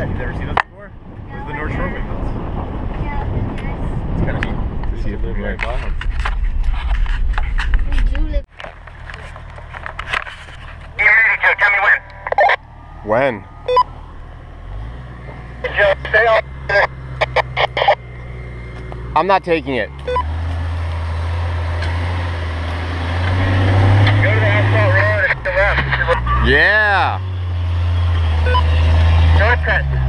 Yeah, you've never seen those before? Those are the North Shore windmills. It's kind of neat to see it from here. Tell me when. When? Joe, stay on. I'm not taking it. Go to the asphalt road and to the left. Yeah. Shortcut.